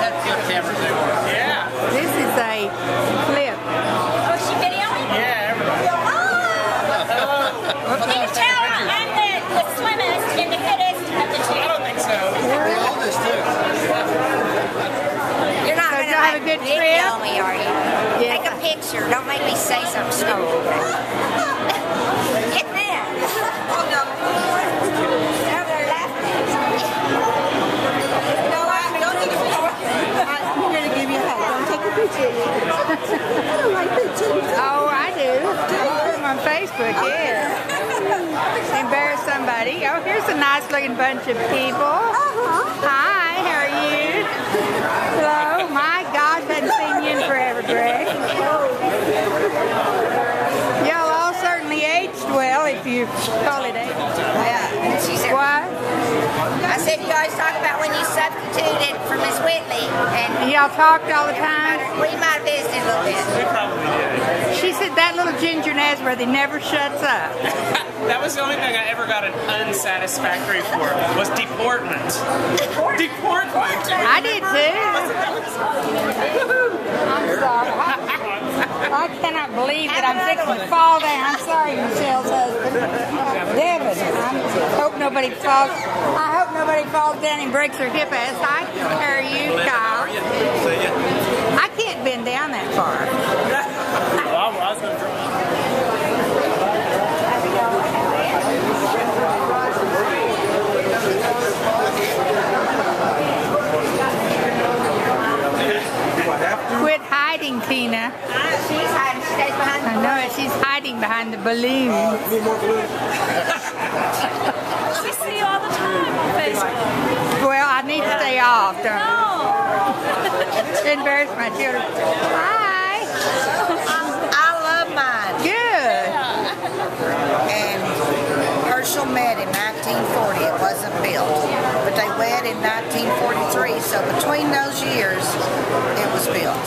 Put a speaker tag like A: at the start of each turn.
A: had good cameras they were.
B: Yeah.
C: This is a clip.
D: Oh, she videoing?
B: Yeah, everybody.
D: Oh! Can you tell I'm the, the slimmest and the fittest of the two?
B: I don't think so.
A: The oldest too.
E: You're not
C: So
E: going
C: y'all have a good
E: video
C: trip?
E: me, are you?
C: Yeah.
E: Take a picture. Don't make me say something stupid. Get that. Oh, no. Now they're laughing. No, I don't need to
C: I'm going to give you a hug. Don't take a picture. I don't like pictures. Oh, I do. I'm on Facebook, yeah. Embarrass somebody. Oh, here's a nice looking bunch of people. Hi, how are you? Hello. My God, hadn't seen you in forever, Greg. Y'all all certainly aged well, if you call it age.
E: Yeah. And she said,
C: What?
E: I said, you always talk about when you substituted for Miss Whitley,
C: Y'all talked all the time?
E: we might have visited a little bit.
B: We probably did.
C: She said that little ginger Nasworthy never shuts up.
B: That was the only thing I ever got an unsatisfactory for was deportment. Deportment.
C: I did too. I'm sorry. I, I cannot believe that I'm fixing to fall down. I'm sorry, Michelle's husband. Devin. I hope nobody falls. I hope nobody falls down and breaks her hip ass. Hi, how are you, Kyle?
A: See ya.
C: I can't bend down that far.
B: Well, I was going to try.
C: Quit hiding, Tina.
E: She's hiding. She stays behind
C: I know it. She's hiding behind the balloon.
D: Uh, we see you all the time on Facebook.
C: Well, I need to stay
D: No.
C: embarrass my children. Hi.
E: Um, I love mine.
C: Good.
E: And Herschel met in 1940. It wasn't built. But they wed in 1943. So between those years, it was built.